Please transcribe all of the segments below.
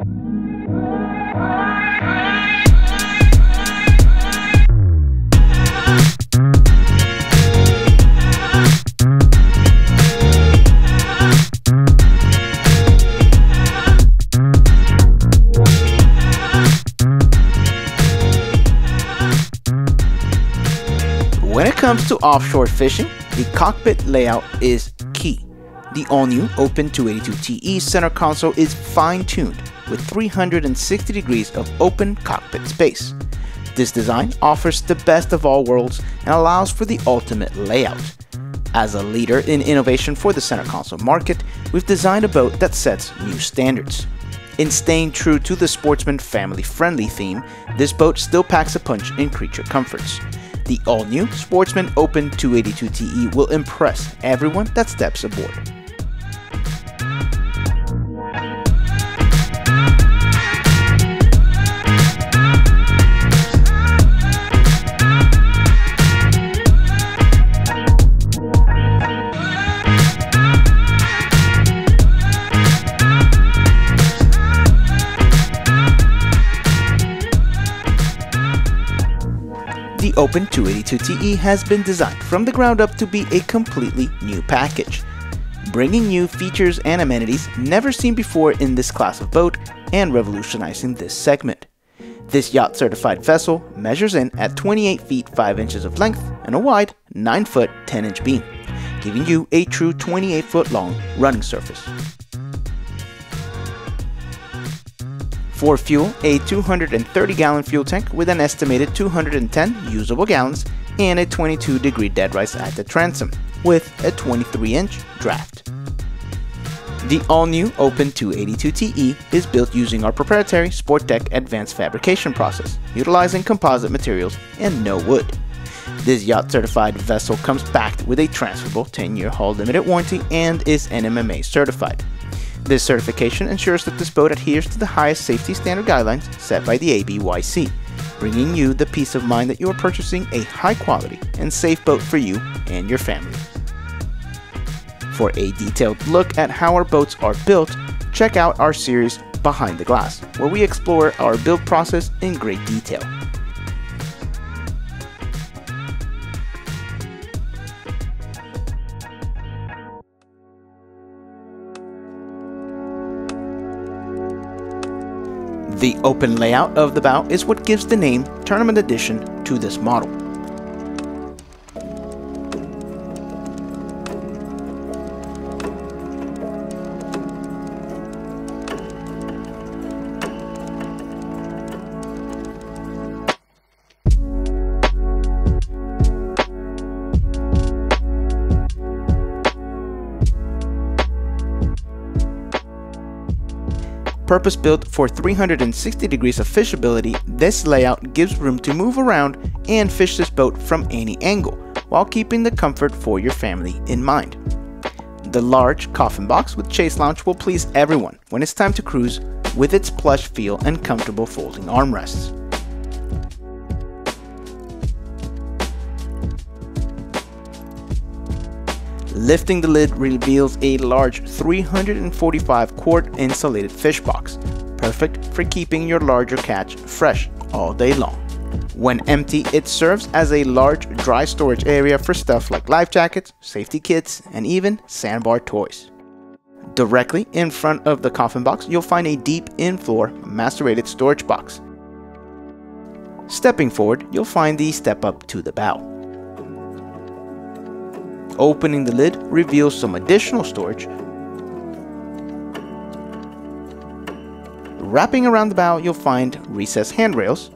When it comes to offshore fishing, the cockpit layout is key. The all-new Open 282TE center console is fine-tuned with 360 degrees of open cockpit space. This design offers the best of all worlds and allows for the ultimate layout. As a leader in innovation for the center console market, we've designed a boat that sets new standards. In staying true to the sportsman family friendly theme, this boat still packs a punch in creature comforts. The all new Sportsman Open 282TE will impress everyone that steps aboard. Open 282TE has been designed from the ground up to be a completely new package, bringing new features and amenities never seen before in this class of boat and revolutionizing this segment. This yacht certified vessel measures in at 28 feet 5 inches of length and a wide 9 foot 10 inch beam, giving you a true 28 foot long running surface. For fuel, a 230 gallon fuel tank with an estimated 210 usable gallons and a 22 degree dead rise at the transom, with a 23 inch draft. The all-new Open 282TE is built using our proprietary Sporttech advanced fabrication process, utilizing composite materials and no wood. This yacht certified vessel comes backed with a transferable 10-year hull limited warranty and is NMMA certified. This certification ensures that this boat adheres to the highest safety standard guidelines set by the ABYC, bringing you the peace of mind that you are purchasing a high quality and safe boat for you and your family. For a detailed look at how our boats are built, check out our series Behind the Glass, where we explore our build process in great detail. The open layout of the bow is what gives the name Tournament Edition to this model. Purpose built for 360 degrees of fishability, this layout gives room to move around and fish this boat from any angle, while keeping the comfort for your family in mind. The large coffin box with chase lounge will please everyone when it's time to cruise with its plush feel and comfortable folding armrests. Lifting the lid reveals a large 345 quart insulated fish box, perfect for keeping your larger catch fresh all day long. When empty, it serves as a large dry storage area for stuff like life jackets, safety kits, and even sandbar toys. Directly in front of the coffin box, you'll find a deep in-floor macerated storage box. Stepping forward, you'll find the step up to the bow. Opening the lid reveals some additional storage. Wrapping around the bow, you'll find recessed handrails,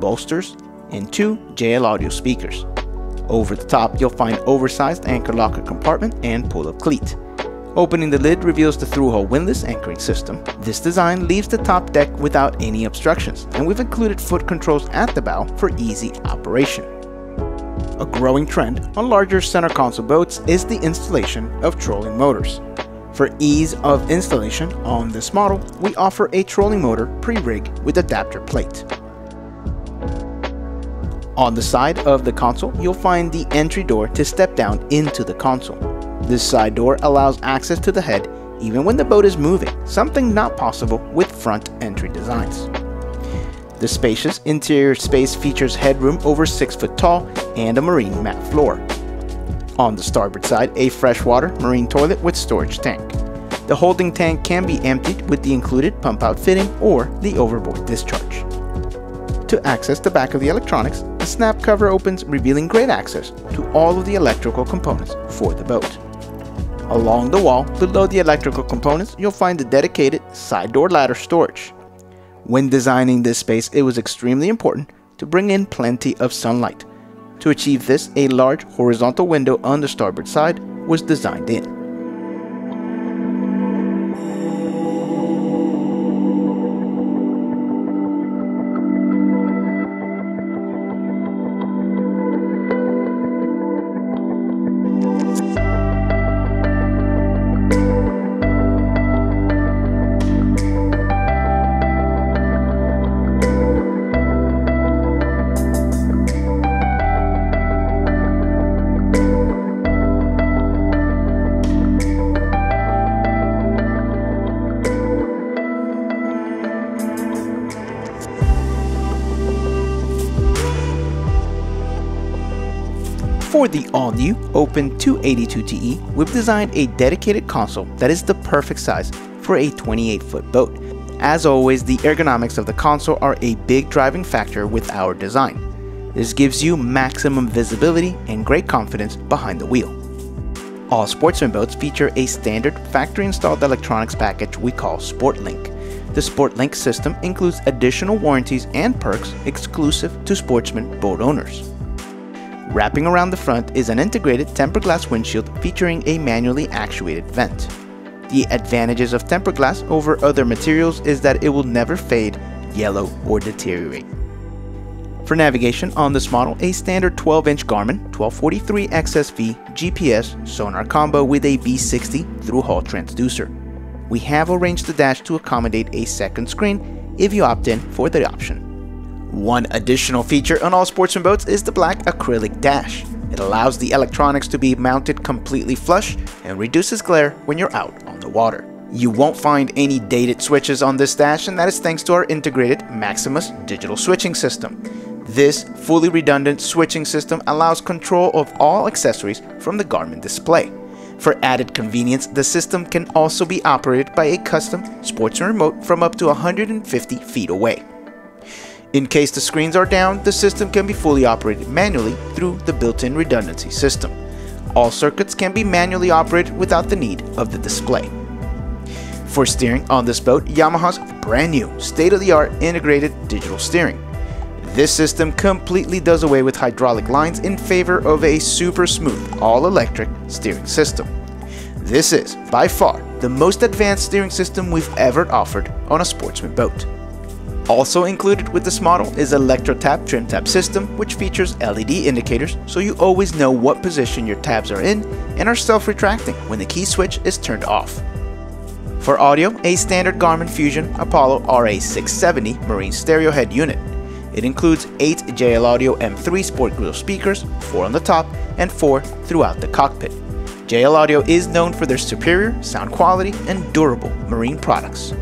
bolsters, and two JL Audio speakers. Over the top, you'll find oversized anchor locker compartment and pull-up cleat. Opening the lid reveals the through-hole windlass anchoring system. This design leaves the top deck without any obstructions, and we've included foot controls at the bow for easy operation. A growing trend on larger center console boats is the installation of trolling motors. For ease of installation on this model, we offer a trolling motor pre-rig with adapter plate. On the side of the console, you'll find the entry door to step down into the console. This side door allows access to the head even when the boat is moving, something not possible with front entry designs. The spacious interior space features headroom over 6 foot tall and a marine mat floor. On the starboard side, a freshwater marine toilet with storage tank. The holding tank can be emptied with the included pump out fitting or the overboard discharge. To access the back of the electronics, the snap cover opens revealing great access to all of the electrical components for the boat. Along the wall, below the electrical components, you'll find the dedicated side door ladder storage. When designing this space, it was extremely important to bring in plenty of sunlight. To achieve this, a large horizontal window on the starboard side was designed in. For the all-new Open 282TE, we've designed a dedicated console that is the perfect size for a 28-foot boat. As always, the ergonomics of the console are a big driving factor with our design. This gives you maximum visibility and great confidence behind the wheel. All sportsman boats feature a standard factory-installed electronics package we call SportLink. The SportLink system includes additional warranties and perks exclusive to sportsman boat owners. Wrapping around the front is an integrated tempered glass windshield featuring a manually actuated vent. The advantages of tempered glass over other materials is that it will never fade, yellow, or deteriorate. For navigation on this model, a standard 12-inch Garmin 1243 XSV GPS sonar combo with a V60 through-hull transducer. We have arranged the dash to accommodate a second screen if you opt in for the option. One additional feature on all sportsman boats is the black acrylic dash. It allows the electronics to be mounted completely flush and reduces glare when you're out on the water. You won't find any dated switches on this dash and that is thanks to our integrated Maximus digital switching system. This fully redundant switching system allows control of all accessories from the Garmin display. For added convenience, the system can also be operated by a custom sportsman remote from up to 150 feet away. In case the screens are down, the system can be fully operated manually through the built-in redundancy system. All circuits can be manually operated without the need of the display. For steering on this boat, Yamaha's brand new state-of-the-art integrated digital steering. This system completely does away with hydraulic lines in favor of a super smooth all-electric steering system. This is, by far, the most advanced steering system we've ever offered on a sportsman boat. Also included with this model is ElectroTab trim tab system which features LED indicators so you always know what position your tabs are in and are self-retracting when the key switch is turned off. For audio, a standard Garmin Fusion Apollo RA670 marine stereo head unit. It includes 8 JL Audio M3 Sport Grill speakers, 4 on the top and 4 throughout the cockpit. JL Audio is known for their superior sound quality and durable marine products.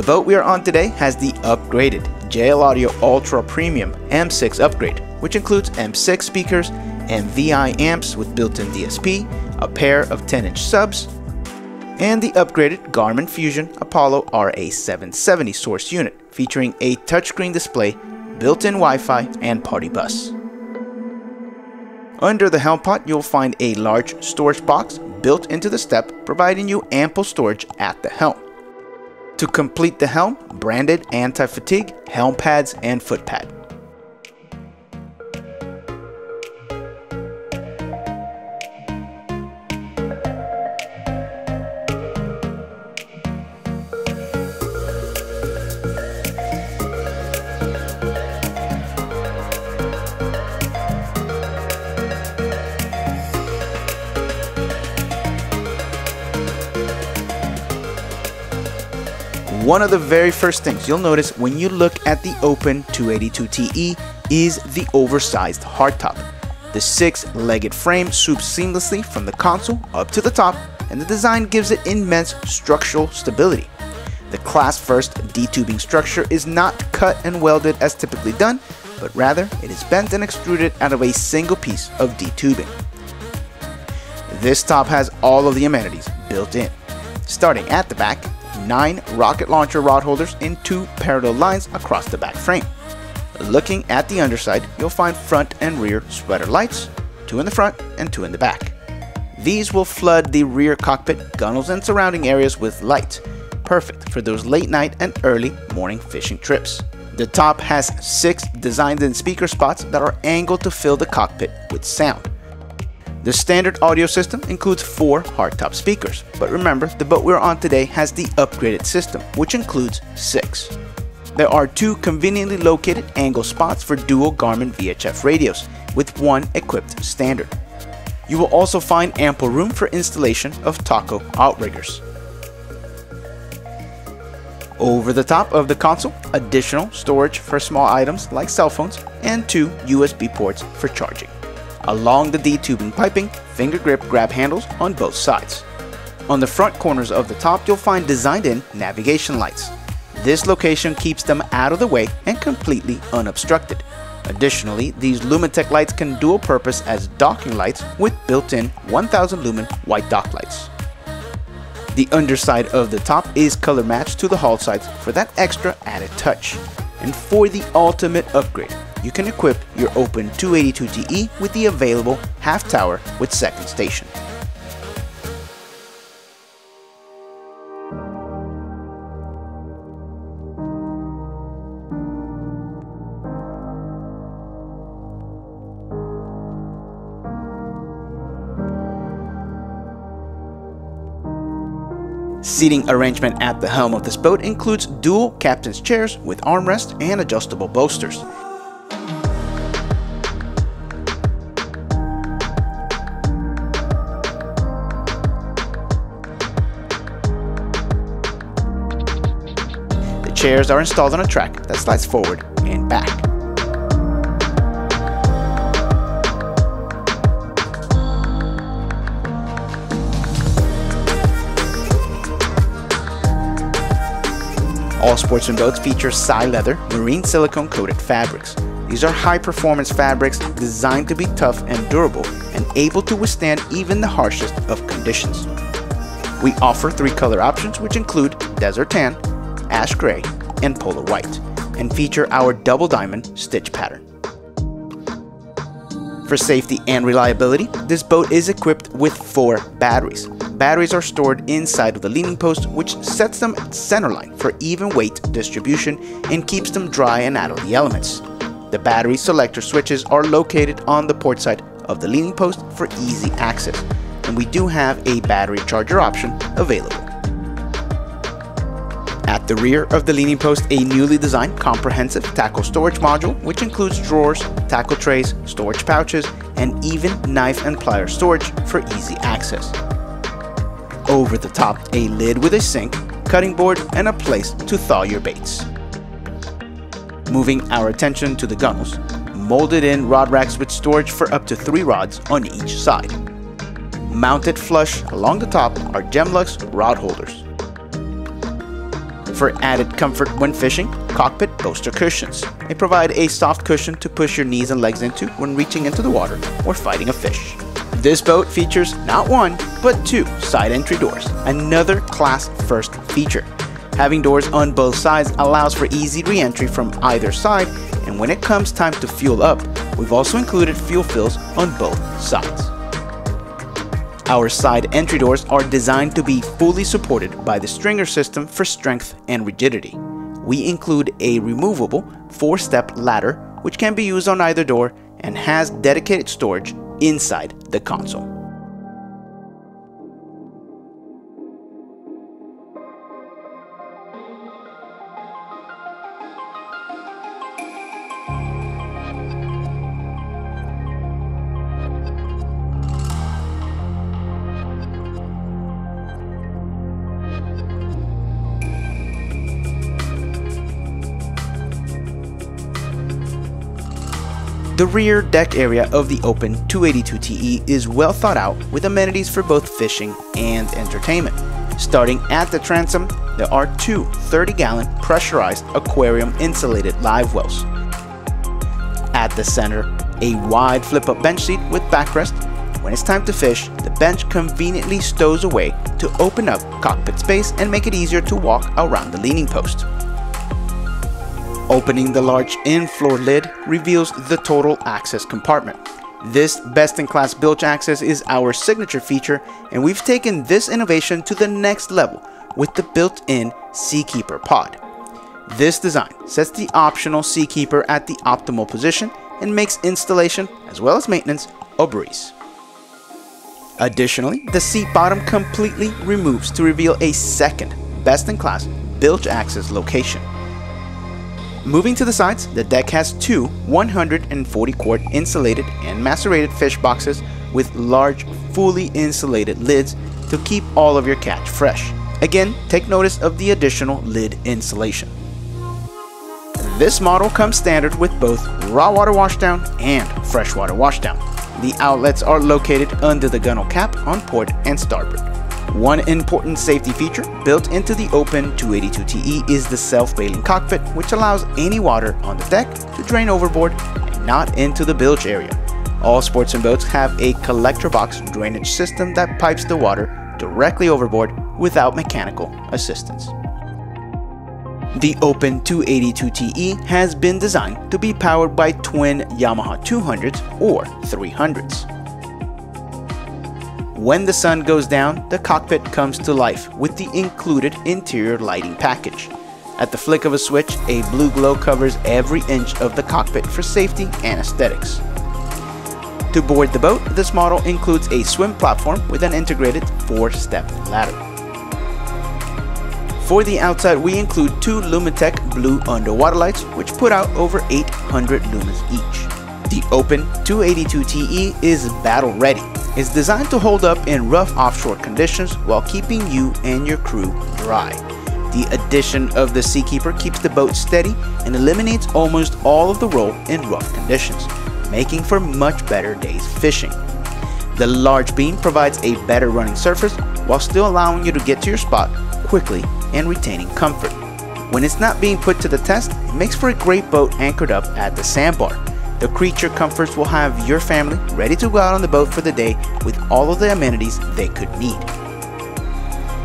The boat we are on today has the upgraded JL Audio Ultra Premium M6 upgrade, which includes M6 speakers and VI amps with built-in DSP, a pair of 10-inch subs, and the upgraded Garmin Fusion Apollo RA770 source unit featuring a touchscreen display, built-in Wi-Fi, and PartyBus. Under the helm pot, you'll find a large storage box built into the step, providing you ample storage at the helm. To complete the helm, branded anti-fatigue, helm pads, and foot pad. One of the very first things you'll notice when you look at the Open 282TE is the oversized hardtop. The six-legged frame swoops seamlessly from the console up to the top and the design gives it immense structural stability. The class first D-tubing structure is not cut and welded as typically done, but rather it is bent and extruded out of a single piece of D-tubing. This top has all of the amenities built in. Starting at the back, 9 rocket launcher rod holders in two parallel lines across the back frame. Looking at the underside, you'll find front and rear spreader lights, two in the front and two in the back. These will flood the rear cockpit, gunnels, and surrounding areas with light, perfect for those late night and early morning fishing trips. The top has six designed-in speaker spots that are angled to fill the cockpit with sound. The standard audio system includes four hardtop speakers, but remember the boat we're on today has the upgraded system, which includes six. There are two conveniently located angle spots for dual Garmin VHF radios, with one equipped standard. You will also find ample room for installation of Taco outriggers. Over the top of the console, additional storage for small items like cell phones and two USB ports for charging. Along the D-tubing piping, finger grip grab handles on both sides. On the front corners of the top, you'll find designed-in navigation lights. This location keeps them out of the way and completely unobstructed. Additionally, these Lumitec lights can dual purpose as docking lights with built-in 1000 lumen white dock lights. The underside of the top is color matched to the hull sides for that extra added touch. And for the ultimate upgrade, you can equip your Open 282TE with the available half tower with second station. Seating arrangement at the helm of this boat includes dual captain's chairs with armrest and adjustable bolsters. Chairs are installed on a track that slides forward and back. All sportsman boats feature Psi leather, marine silicone coated fabrics. These are high performance fabrics designed to be tough and durable and able to withstand even the harshest of conditions. We offer three color options which include desert tan, ash gray, and polar white, and feature our double diamond stitch pattern. For safety and reliability, this boat is equipped with four batteries. Batteries are stored inside of the leaning post, which sets them at centerline for even weight distribution and keeps them dry and out of the elements. The battery selector switches are located on the port side of the leaning post for easy access, and we do have a battery charger option available. At the rear of the leaning post, a newly designed comprehensive tackle storage module, which includes drawers, tackle trays, storage pouches, and even knife and plier storage for easy access. Over the top, a lid with a sink, cutting board, and a place to thaw your baits. Moving our attention to the gunnels, molded in rod racks with storage for up to three rods on each side. Mounted flush along the top are Gemlux rod holders. For added comfort when fishing, cockpit bolster cushions. They provide a soft cushion to push your knees and legs into when reaching into the water or fighting a fish. This boat features not one, but two side entry doors, another class first feature. Having doors on both sides allows for easy re-entry from either side, and when it comes time to fuel up, we've also included fuel fills on both sides. Our side entry doors are designed to be fully supported by the stringer system for strength and rigidity. We include a removable four-step ladder which can be used on either door and has dedicated storage inside the console. The rear deck area of the Open 282TE is well thought out with amenities for both fishing and entertainment. Starting at the transom, there are two 30 gallon pressurized aquarium insulated live wells. At the center, a wide flip up bench seat with backrest. When it's time to fish, the bench conveniently stows away to open up cockpit space and make it easier to walk around the leaning post. Opening the large in-floor lid reveals the total access compartment. This best-in-class bilge access is our signature feature and we've taken this innovation to the next level with the built-in Seakeeper pod. This design sets the optional Seakeeper at the optimal position and makes installation as well as maintenance a breeze. Additionally, the seat bottom completely removes to reveal a second best-in-class bilge access location. Moving to the sides, the deck has two 140 quart insulated and macerated fish boxes with large, fully insulated lids to keep all of your catch fresh. Again, take notice of the additional lid insulation. This model comes standard with both raw water washdown and freshwater washdown. The outlets are located under the gunnel cap on port and starboard. One important safety feature built into the Open 282TE is the self-bailing cockpit, which allows any water on the deck to drain overboard and not into the bilge area. All sportsman boats have a collector box drainage system that pipes the water directly overboard without mechanical assistance. The Open 282TE has been designed to be powered by twin Yamaha 200s or 300s. When the sun goes down, the cockpit comes to life with the included interior lighting package. At the flick of a switch, a blue glow covers every inch of the cockpit for safety and aesthetics. To board the boat, this model includes a swim platform with an integrated 4-step ladder. For the outside, we include two Lumitec blue underwater lights, which put out over 800 lumens each. The Open 282TE is battle ready It's designed to hold up in rough offshore conditions while keeping you and your crew dry. The addition of the Seakeeper keeps the boat steady and eliminates almost all of the roll in rough conditions, making for much better days fishing. The large beam provides a better running surface while still allowing you to get to your spot quickly and retaining comfort. When it's not being put to the test, it makes for a great boat anchored up at the sandbar, the Creature Comforts will have your family ready to go out on the boat for the day with all of the amenities they could need.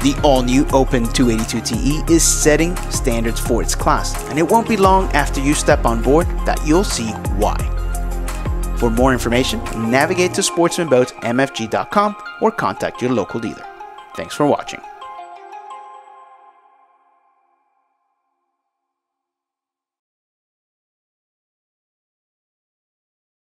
The all-new Open 282TE is setting standards for its class, and it won't be long after you step on board that you'll see why. For more information, navigate to sportsmanboatsmfg.com or contact your local dealer. Thanks for watching.